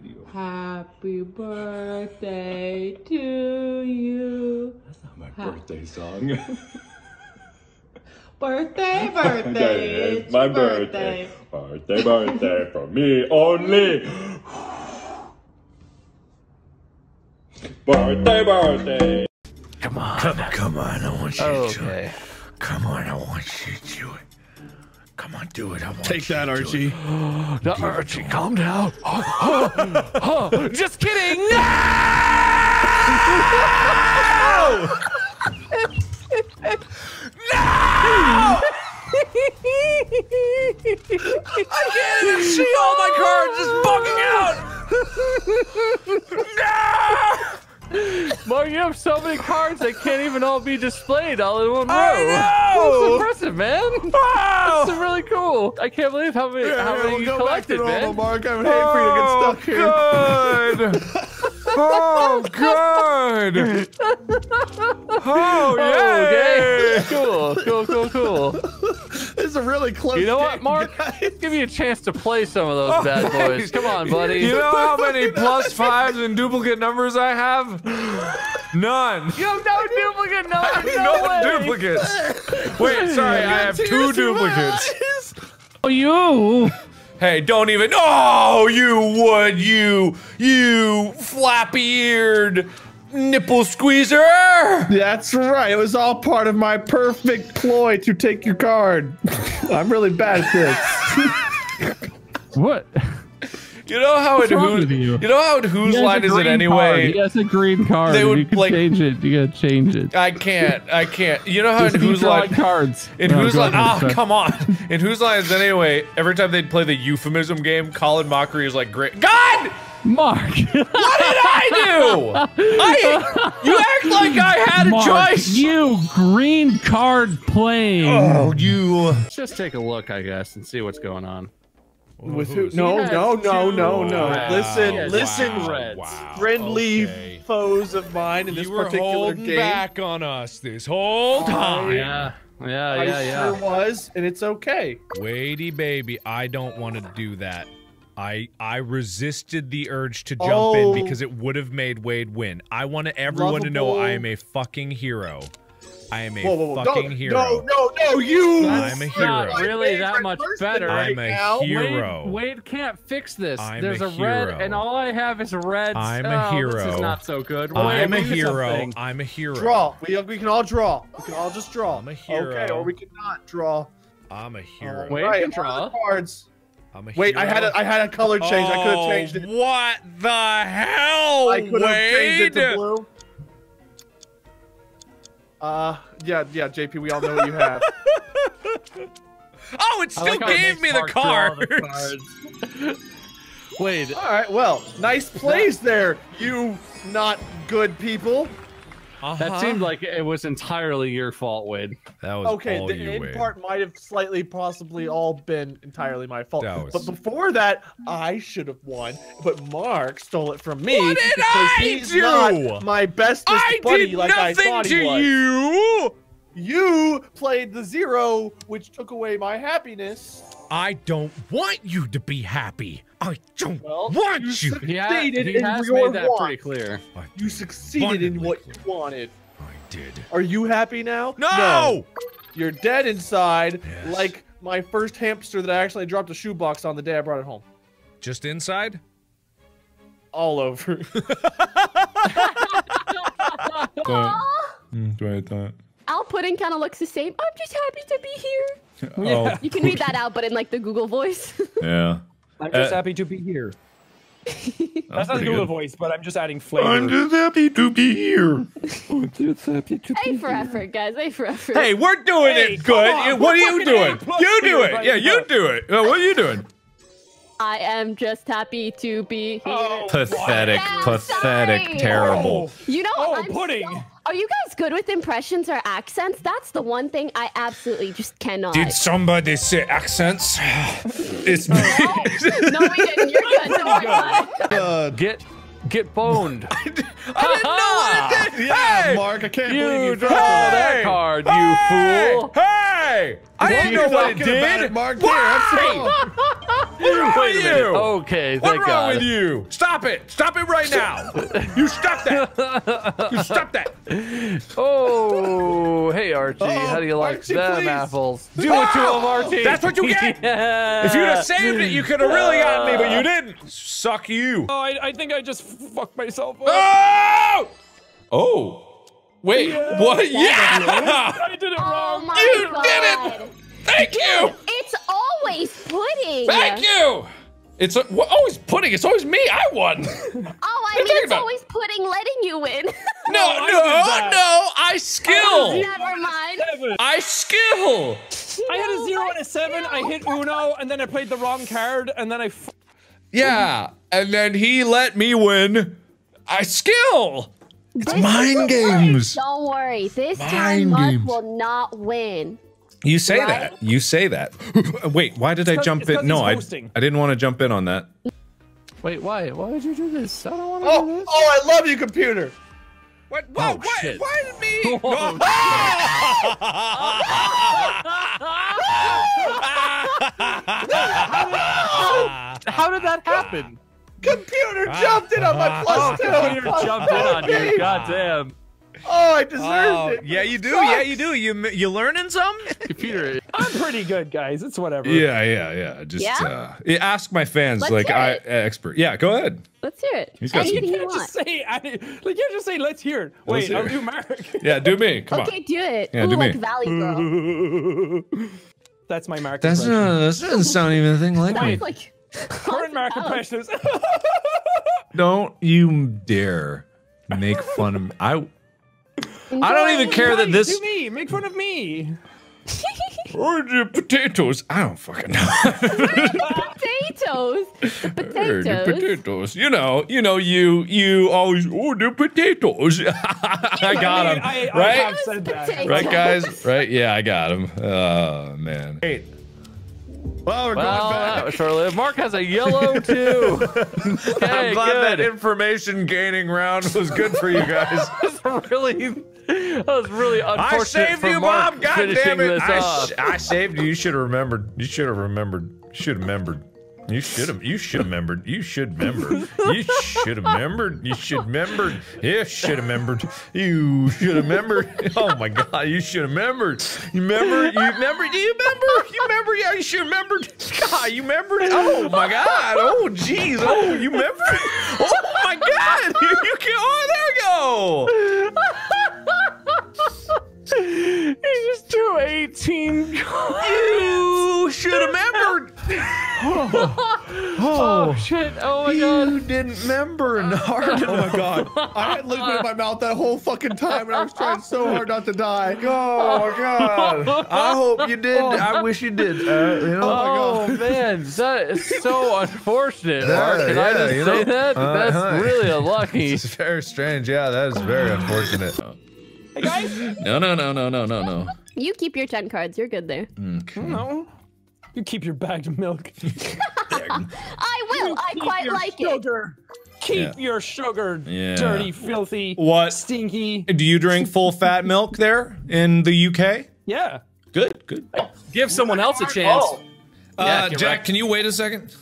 video. Happy birthday to you. That's not my birthday song. Birthday, birthday, it's my your birthday. Birthday, birthday for me only. birthday, birthday. Come on. Come, come on, I want you to. Come on, I want you to do it. Come on, do it. I want Take you that, Archie. it. No, Archie, calm down. Just kidding. No! no! I can't even see all my cards just bugging out. no! Mark, you have so many cards that can't even all be displayed all in one row. I know! That's impressive, man. Wow! That's really cool. I can't believe how many, how many we'll you go back to collected, normal, man. Mark. I'm hating for you to get oh, stuck here. Good. oh, good. Oh, oh, Okay. yeah. cool, cool, cool, cool. This is a really close You know what, Mark? guys. Give me a chance to play some of those oh bad boys. Come on, buddy. You know how many plus fives and duplicate numbers I have? None. You have no duplicate numbers. No, No, duplicates. Wait, sorry, I have two duplicates. Oh, you. Hey, don't even. Oh, you would, you, you flappy-eared nipple squeezer. That's right. It was all part of my perfect ploy to take your card. I'm really bad at this. What? You know how it wrong who's, you? you know how it whose line is it anyway? He has a green card. They would, you can like- change it. You gotta change it. I can't. I can't. You know how Just in keep whose line? cards. In No, whose line? Ah, Oh, come on. In whose lines anyway? Every time they'd play the euphemism game, Colin Mochrie is like, "Great God, Mark. what did I do? I you act like I had a Mark, choice. you green card playing. Oh, you. Let's just take a look, I guess, and see what's going on. With who? Who's- No, no, no, no, no. reds. Listen, He listen, two reds. Wow. friendly Okay. foes of mine in this You were particular holding game. back on us this whole oh, time. Yeah, yeah, I yeah, yeah. sure was, and it's okay. Waity baby, I don't want to do that. I I resisted the urge to jump Oh. in because it would have made Wade win. I want everyone to know I am a fucking hero. I am a Whoa, whoa, whoa! fucking Don't, hero. no, no, no! You. I'm a hero. Not really that much better. I'm a now. hero. Wade, Wade can't fix this. I'm There's a a, red, hero. and all I have is reds. I'm a oh, hero. This is not so good. I'm a hero. something. I'm a hero. Draw. We, we can all draw. We can all just draw. I'm a hero. Okay, or we cannot draw. I'm a hero. Wade right, can draw. other Cards. I'm a Wait, I had hero. a, I had a color change. I could have changed it. Oh, What the hell, I could have changed it to blue. Uh, yeah, yeah, JP, we all know what you have. Oh, it still like how it gave me the Mark draw the cards. cards. Wade, all right, well, nice plays there, you not good people. Uh-huh. that seemed like it was entirely your fault, Wade. that was Okay, all the you, end Wade. part might have slightly, possibly all been entirely my fault. Was- But before that, I should have won. But Mark stole it from me What did because I he's do? not my bestest I buddy did like I nothing thought to he was. you. You played the zero, which took away my happiness. I don't want you to be happy. I don't Well, want you you. He, ha- Succeeded he in has your made that want. pretty clear. You succeeded in what you wanted. I did. Are you happy now? No. You're dead inside, Yes. like my first hamster that I actually dropped a shoebox on the day I brought it home. Just inside. All over. Al Pudding kind of looks the same. I'm just happy to be here. Oh, You can read that out, but in like the Google voice. yeah. I'm just Uh, happy to be here. That's That's not pretty Google good. voice, but I'm just adding flavor. I'm just happy to be here. I'm just happy to be A for effort, guys. A for effort. Hey, we're doing Hey, it good. on, what are you doing? You do it. right Yeah, you do it. Uh, what are you doing? I am just happy to be here. Oh, Pathetic, Yeah, pathetic, sorry. terrible. You know, Oh, I'm pudding. so- are you guys good with impressions or accents? That's the one thing I absolutely just cannot. Did somebody say accents? it's me. Oh, no, we didn't. You're good. Don't worry about it. Get get boned. I didn't know what it did. yeah, hey, Mark, I can't You believe you draw fell for that that. card, you hey, fool. Hey! I didn't know what it Talking about did. Mark, here, have some. wrong Wait a with you? Okay, What's thank wrong God. with you? Stop it! Stop it right now! you stop that! You stop that! Oh, hey Archie, Oh, how do you like Archie, them please. apples? Do it to him, ah! Archie. That's what you get. Yeah. If you'd have saved it, you could have really gotten me, but you didn't. Suck you. Oh, I, I think I just fucked myself up. Oh! Oh. Wait, what? Yeah! I did it Oh wrong. my You god. did it! Thank you! It's always pudding. Thank you! It's a, wha- always pudding. It's always me. I won. Oh, I mean, it's about? always pudding letting you win. No, I no, did no. I skill. Oh, never mind. Seven. I skill. I had a zero my and a seven. I hit. Uno, and then I played the wrong card, and then I. F- Yeah, and then he let me win. I skill. It's This mind is- games. Don't worry. This Mind time, Mark will not win. You say Right? that. You say that. Wait, why did I 'cause- jump in? No, I. I didn't want to jump in on that. Wait, why? Why would you do this? I don't want to oh, do Oh, this. oh, I love you, computer. What? Oh, why- shit. Why did me? How did that happen? Computer ah. jumped in on my Oh, plus two. computer jumped in on you. Goddamn. Oh, I deserved Oh, it. yeah, you do. Yeah, you do. You you learning some? Computer. I'm pretty good, guys. It's whatever. Yeah, yeah, yeah. Just Yeah? uh, ask my fans, Let's like I it. expert. Yeah, go ahead. Let's hear it. He's got some- You you can't just want. say, I, like, you just say, let's hear it. Wait, hear I'll it. do Mark. Yeah, do me. Come Okay, do it. Yeah, Ooh, do me. like Valley Girl. That's my Mark That's not, that doesn't sound even a thing like me. Sounds like Current Mark impressions. Don't you dare make fun of me. I I don't even care that this Do me. Make fun of me. or the potatoes. I don't fucking know. potatoes. The Or the potatoes. potatoes. You know, you know, you you always oh the potatoes. I got I, him. I, I right? have said that. Right, guys? Right? Yeah, I got him. Oh man. Hey, Well, we're Well, going that back. Uh, was short-lived. Mark has a yellow too. Okay, I'm glad that good. information gaining round was good for you guys. That's really, that was really unfortunate. I saved for you, Mark Bob. God damn it! I, sh- I saved you. You should have remembered. You should have remembered. You should have remembered. You should have. You should remembered. You should remember. You should have remembered. You should remembered. You should have remembered. You should have remembered. Oh my God! You should have remembered. You remember? You remember? Do you remember? You remember? Yeah, you should have remembered. God, you remembered? Oh my God! Oh jeez! Oh, you remember? Oh my God! You, remember hard Oh my god. I had liquid in my mouth that whole fucking time and I was trying so hard not to die. Oh my god! I hope you did. I wish you did. Uh, you know, Oh, man, that is so unfortunate. Mark, can I yeah, just say know, that? uh, That's huh. really unlucky. it's very strange. Yeah, that is very unfortunate. Hey, guys. No, no, no, no, no, no, no. You keep your 10 cards. You're good there. No. You keep your bagged milk. I will. I quite your like it. sugar. Keep Yeah. your sugar, Yeah. dirty, filthy, What? stinky. Do you drink full fat milk there in the UK? Yeah. Good, good. Give someone else a chance. Uh, Yeah, get Jack, wrecked. can you wait a second?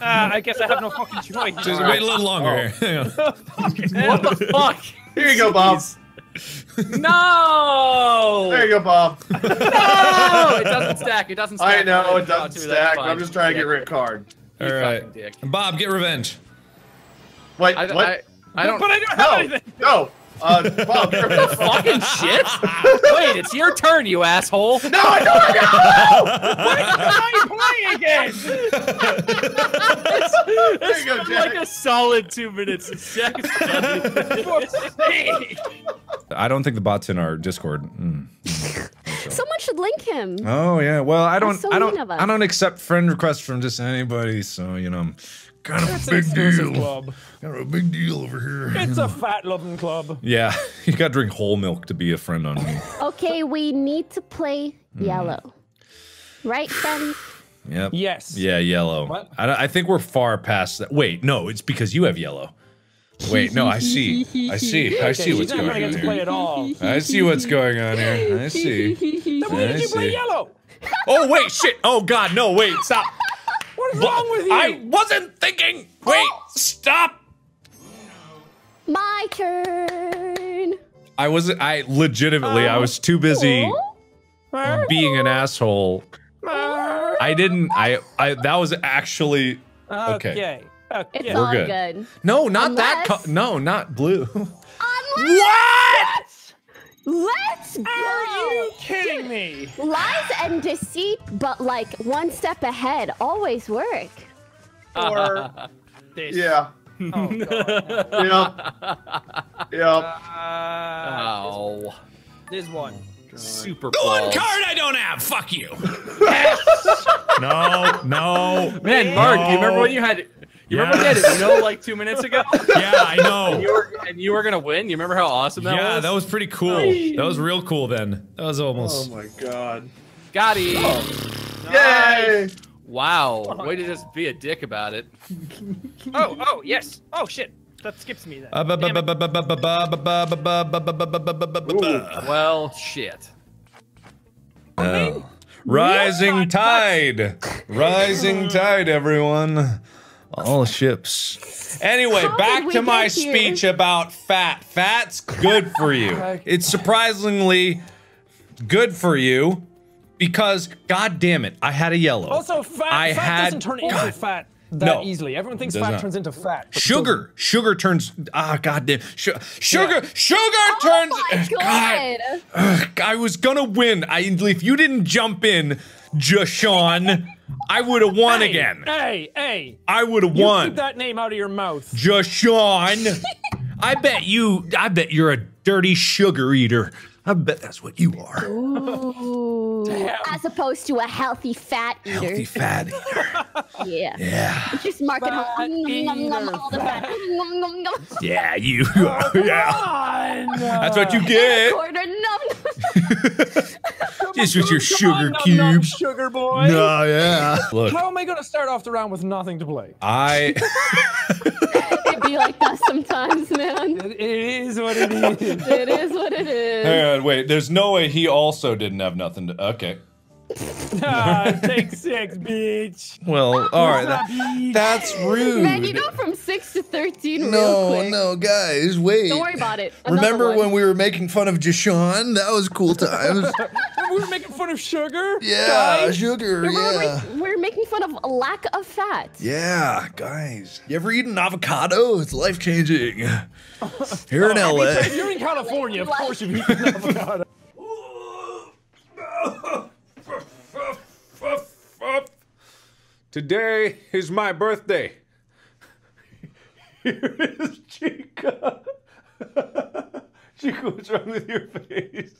Uh, I guess I have no fucking choice. Just wait a little longer. Hang on. What the fuck? Here you go, Bob. No! There you go, Bob. No! It doesn't stack. It doesn't stack. I know it doesn't dude, stack. I'm just trying to get rid of card. All You right, dick. Bob, get revenge. Wait, I, what? I, I don't. But I don't have no, anything. no. Uh, Bob, get rid of fucking shit. Wait, it's your turn, you asshole. No, I don't. Now you play again. There you go, Like a solid two minutes. Jack's I don't think the bot's in our Discord. Mm. Someone should link him. Oh yeah. Well, I don't. so I don't. mean of us. I don't accept friend requests from just anybody. So you know, I'm kind of It's a big exclusive deal. club. Kind of a big deal over here. It's a fat loving club. Yeah, you got to drink whole milk to be a friend on me. Okay, we need to play Hmm. yellow. Right, friends? Yep. Yes. Yeah, yellow. What? I, I think we're far past that. Wait, no, it's because you have yellow. Wait, no, I see. I see. I see Okay, what's she's not going gonna on to play here. at all. I see what's going on here. I see. Then why did you play yellow? Oh wait, shit. Oh god, no, wait, stop. What is wrong with you? I wasn't thinking. Wait, oh. stop. My turn. I was I legitimately I was too busy Oh, oh. being an asshole. Oh. I didn't I I that was actually okay. Okay. Okay. It's We're all good. good. No, not that Unless- co- no, not blue. Unless, Let's go. Are you kidding me? Lies and deceit, but like one step ahead, always work. Or this. Yeah. Oh, God. Yep. Yep. Uh, Oh. This one. Super The one card I don't have. Fuck you. no, no. Man, Mark, you remember when you had you remember that did you know, like two minutes ago? yeah, I know. And you, were, and you were gonna win. You remember how awesome that yeah, was? Yeah, that was pretty cool. That was real cool then. That was almost Oh my god. Got him. Oh. Yay! Wow. Way to just be a dick about it. oh, oh, yes. Oh shit. That skips me then. Well, shit. Oh. Rising tide. Rising tide, everyone. All ships. Anyway, How back to my here? speech about fat. Fat's good for you. It's surprisingly good for you because, god damn it, I had a yellow. Also, fat, I fat had- doesn't turn into God. fat that No. easily. Everyone thinks fat not. turns into fat. but Sugar, sugar turns. Ah, goddamn. Sh- sugar, sugar Oh turns. my god. Ugh, I was gonna win. I if you didn't jump in, Jashawn, I would have won Hey, again. Hey, hey. I would have You won. keep that name out of your mouth. Jashawn, I bet you. I bet you're a dirty sugar eater. I bet that's what you are. Ooh. As opposed to a healthy fat eater. Healthy fat eater. Yeah. Yeah. Just marking all the fat. Yeah, you. yeah. Fine. That's what you get. Quarter. Nom. Just with your sugar on, num, num, cubes. sugar boy. No, yeah. Look, How am I going to start off the round with nothing to play? I. It'd be like that sometimes, man. It, it is what it is. It is what it is. Hang on, wait. There's no way he also didn't have nothing to. Okay. ah, take six, bitch. Well, all right. What's that- that's rude. Man, you go from six to thirteen real no, quick. no, guys, wait. Don't worry about it. Another Remember one. when we were making fun of Jashawn? That was cool times. we were making fun of sugar. yeah, guys. sugar. Remember Yeah. we're, we're making fun of a lack of fat. Yeah, guys. You ever eat an avocado? It's life changing. Here in LA. If you're in California, of course you've eaten avocado. Today is my birthday. Here is Chica. Chica, what's wrong with your face?